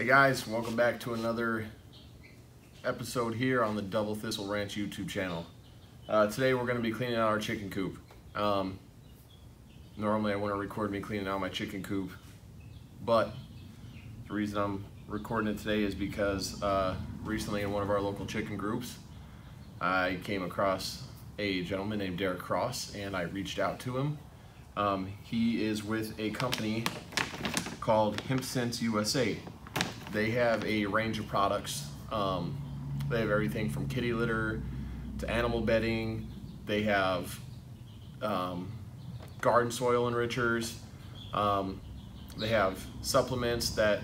Hey guys, welcome back to another episode here on the Double Thistle Ranch YouTube channel. Uh, today we're going to be cleaning out our chicken coop. Um, normally I want to record me cleaning out my chicken coop, but the reason I'm recording it today is because uh, recently in one of our local chicken groups I came across a gentleman named Derek Cross and I reached out to him. Um, he is with a company called Hemp Sense USA. They have a range of products. Um, they have everything from kitty litter to animal bedding. They have um, garden soil enrichers. Um, they have supplements that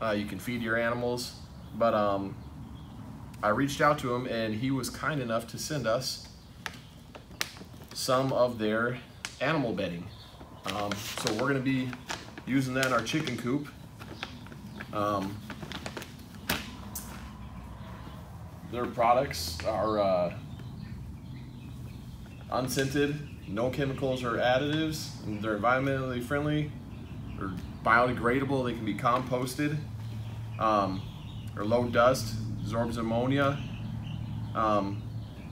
uh, you can feed your animals. But um, I reached out to him and he was kind enough to send us some of their animal bedding. Um, so we're gonna be using that in our chicken coop. Um, their products are uh, unscented, no chemicals or additives, they're environmentally friendly, they're biodegradable, they can be composted, um, they're low dust, absorbs ammonia, um,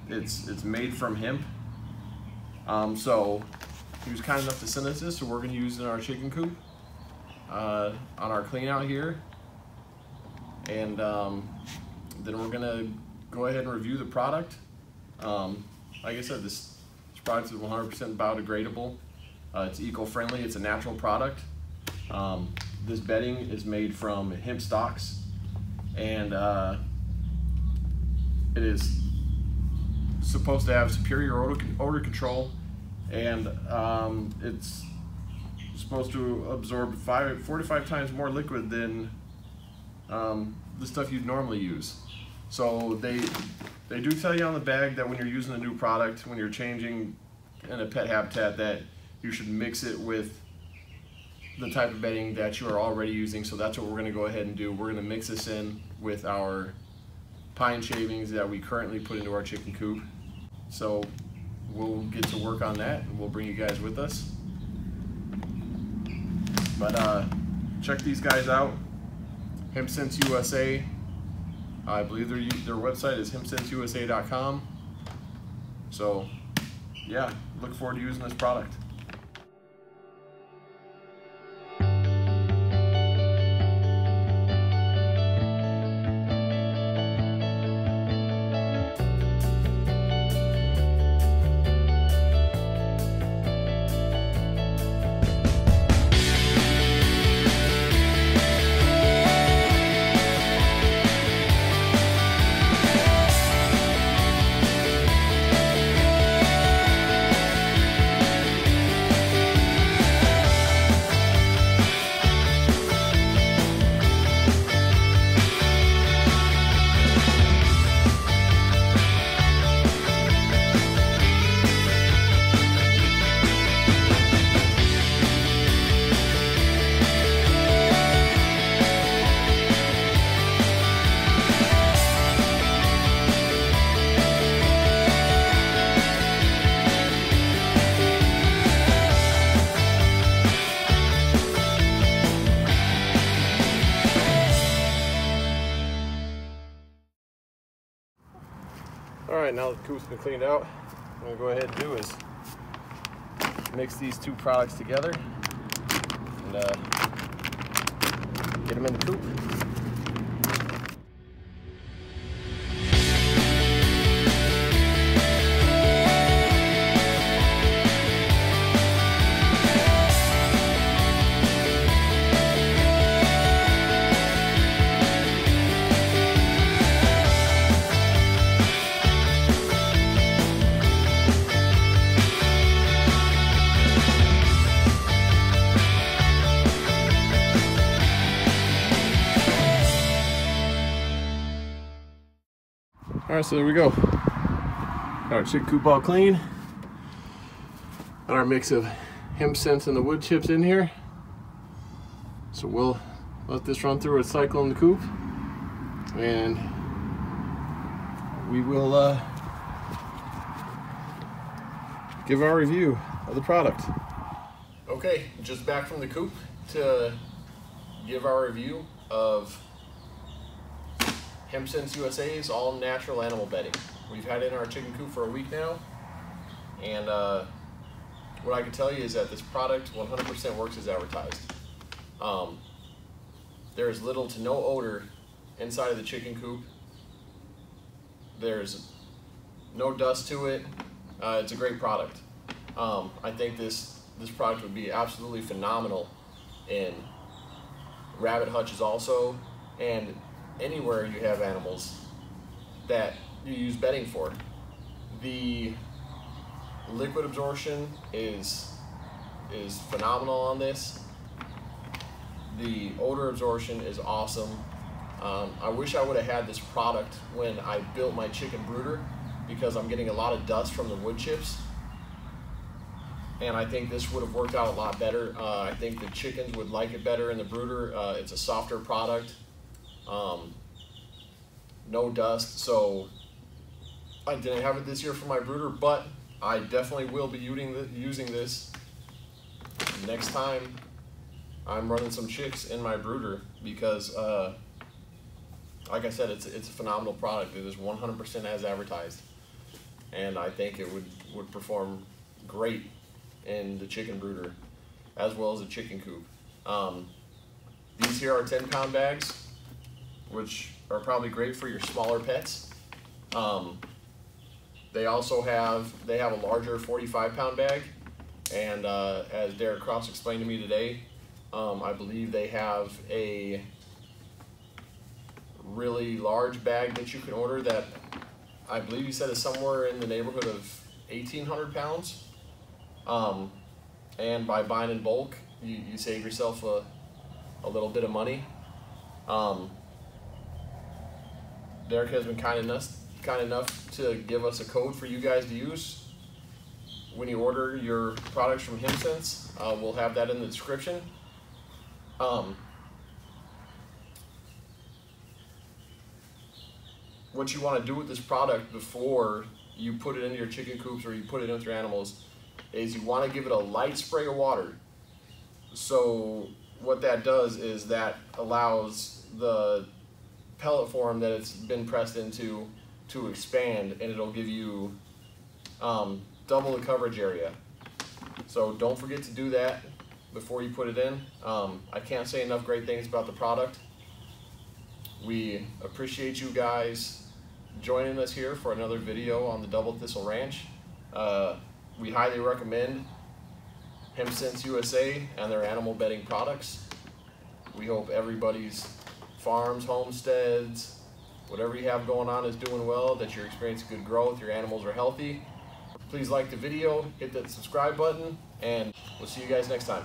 it's, it's made from hemp, um, so he was kind enough to send us this, so we're going to use it in our chicken coop uh, on our clean out here. And um, then we're to go ahead and review the product. Um, like I said, this, this product is 100% biodegradable. Uh, it's eco-friendly. It's a natural product. Um, this bedding is made from hemp stalks and uh, it is supposed to have superior odor, odor control and um, it's supposed to absorb five, 45 times more liquid than um, the stuff you'd normally use. So they they do tell you on the bag that when you're using a new product, when you're changing in a pet habitat, that you should mix it with the type of bedding that you are already using. So that's what we're going to go ahead and do. We're going to mix this in with our pine shavings that we currently put into our chicken coop. So we'll get to work on that and we'll bring you guys with us. But uh, check these guys out. HempSense USA. I believe their, their website is hempsenseusa.com. So yeah, look forward to using this product. Right, now the coop's been cleaned out, what I'm gonna go ahead and do is mix these two products together and uh, get them in the coop. So there we go. Got our chicken coop all clean. Got our mix of hemp sense and the wood chips in here. So we'll let this run through a cycle in the coop and we will uh, give our review of the product. Okay, just back from the coop to give our review of HempSense USA's all natural animal bedding. We've had it in our chicken coop for a week now, and uh, what I can tell you is that this product 100% works as advertised. Um, there is little to no odor inside of the chicken coop. There's no dust to it. Uh, it's a great product. Um, I think this this product would be absolutely phenomenal in rabbit hutches also, and anywhere you have animals that you use bedding for. The liquid absorption is is phenomenal on this. The odor absorption is awesome. Um, I wish I would have had this product when I built my chicken brooder because I'm getting a lot of dust from the wood chips. And I think this would have worked out a lot better. Uh, I think the chickens would like it better in the brooder. Uh, it's a softer product. Um, no dust, so I didn't have it this year for my brooder, but I definitely will be using, this next time I'm running some chicks in my brooder because, uh, like I said, it's, it's a phenomenal product. It is 100% as advertised. And I think it would, would perform great in the chicken brooder as well as the chicken coop. Um, these here are 10 pound bags, which are probably great for your smaller pets. Um, they also have, they have a larger 45 pound bag. And uh, as Derek Cross explained to me today, um, I believe they have a really large bag that you can order that I believe he said is somewhere in the neighborhood of 1,800 pounds. Um, and by buying in bulk, you, you save yourself a, a little bit of money. Um, Derek has been kind enough, kind enough to give us a code for you guys to use when you order your products from HempSense. Uh, we'll have that in the description. Um, what you want to do with this product before you put it into your chicken coops or you put it into your animals is you want to give it a light spray of water. So what that does is that allows the pellet form that it's been pressed into to expand and it'll give you um, double the coverage area. So don't forget to do that before you put it in. Um, I can't say enough great things about the product. We appreciate you guys joining us here for another video on the Double Thistle Ranch. Uh, we highly recommend HempSense USA and their animal bedding products. We hope everybody's farms, homesteads, whatever you have going on is doing well, that you're experiencing good growth, your animals are healthy. Please like the video, hit that subscribe button, and we'll see you guys next time.